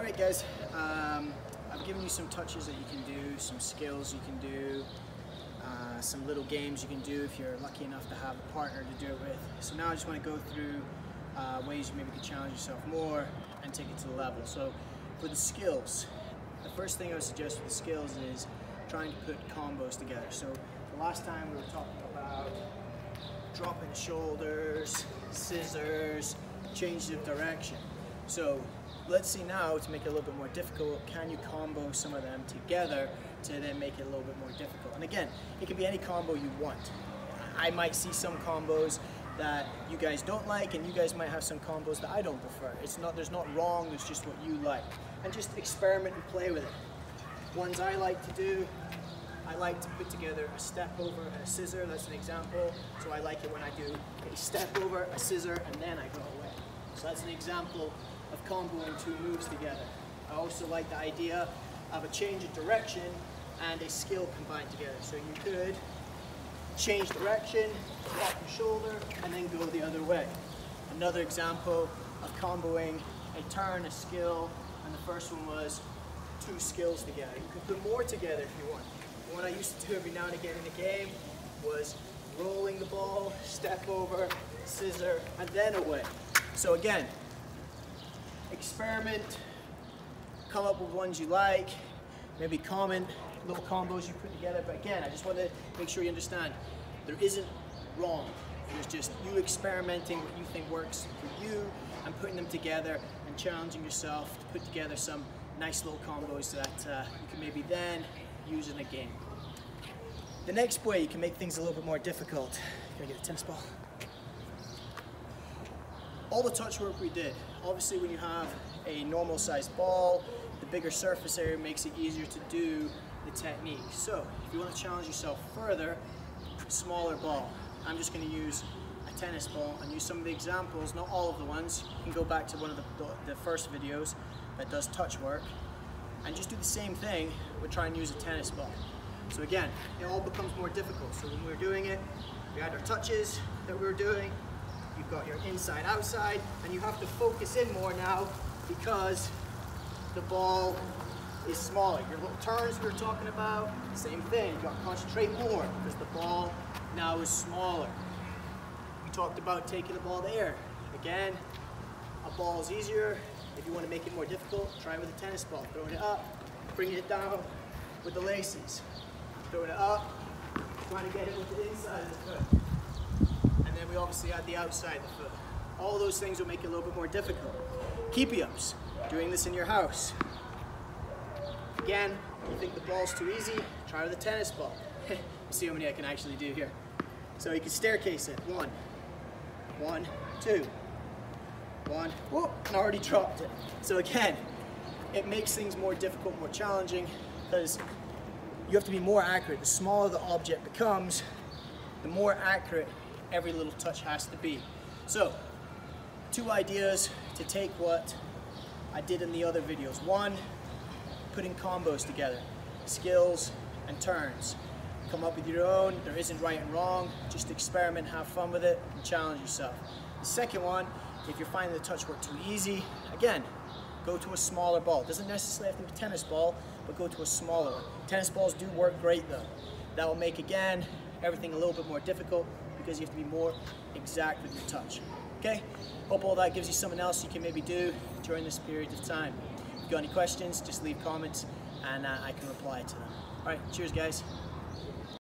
Alright guys, um, I've given you some touches that you can do, some skills you can do, uh, some little games you can do if you're lucky enough to have a partner to do it with. So now I just want to go through uh, ways you maybe can challenge yourself more and take it to the level. So for the skills, the first thing I would suggest for the skills is trying to put combos together. So the last time we were talking about dropping shoulders, scissors, change of direction. So let's see now to make it a little bit more difficult, can you combo some of them together to then make it a little bit more difficult? And again, it can be any combo you want. I might see some combos that you guys don't like and you guys might have some combos that I don't prefer. It's not, there's not wrong, it's just what you like. And just experiment and play with it. Ones I like to do, I like to put together a step over and a scissor, that's an example. So I like it when I do a step over, a scissor, and then I go away. So that's an example of comboing two moves together. I also like the idea of a change of direction and a skill combined together. So you could change direction, drop your shoulder, and then go the other way. Another example of comboing a turn, a skill, and the first one was two skills together. You can put more together if you want. What I used to do every now and again in the game was rolling the ball, step over, scissor, and then away. So again, experiment, come up with ones you like, maybe comment little combos you put together. But again, I just want to make sure you understand there isn't wrong. There's just you experimenting what you think works for you and putting them together and challenging yourself to put together some nice little combos that uh, you can maybe then use in a game. The next way you can make things a little bit more difficult. Can I get a tennis ball? All the touch work we did. Obviously when you have a normal sized ball, the bigger surface area makes it easier to do the technique. So if you want to challenge yourself further, smaller ball. I'm just going to use a tennis ball and use some of the examples, not all of the ones. You can go back to one of the, the, the first videos that does touch work and just do the same thing but try and use a tennis ball. So again, it all becomes more difficult. So when we were doing it, we had our touches that we were doing, you've got your inside outside, and you have to focus in more now because the ball is smaller. Your little turns we were talking about, same thing. You got to concentrate more because the ball now is smaller. We talked about taking the ball there. Again, a ball is easier. If you want to make it more difficult, try it with a tennis ball. Throwing it up, bringing it down with the laces. Throwing it up, trying to get it with the inside of the foot. We obviously add the outside the foot. All those things will make it a little bit more difficult. Keepy ups, doing this in your house. Again, if you think the ball's too easy, try with a tennis ball. see how many I can actually do here. So you can staircase it. One, one, two, one, whoop, and I already dropped it. So again, it makes things more difficult, more challenging, because you have to be more accurate. The smaller the object becomes, the more accurate every little touch has to be. So, two ideas to take what I did in the other videos. One, putting combos together, skills and turns. Come up with your own, there isn't right and wrong, just experiment, have fun with it, and challenge yourself. The second one, if you're finding the touch work too easy, again, go to a smaller ball. Doesn't necessarily have to be a tennis ball, but go to a smaller one. Tennis balls do work great though. That will make, again, everything a little bit more difficult because you have to be more exact with your touch. Okay? Hope all that gives you something else you can maybe do during this period of time. If you've got any questions, just leave comments and uh, I can reply to them. All right, cheers guys.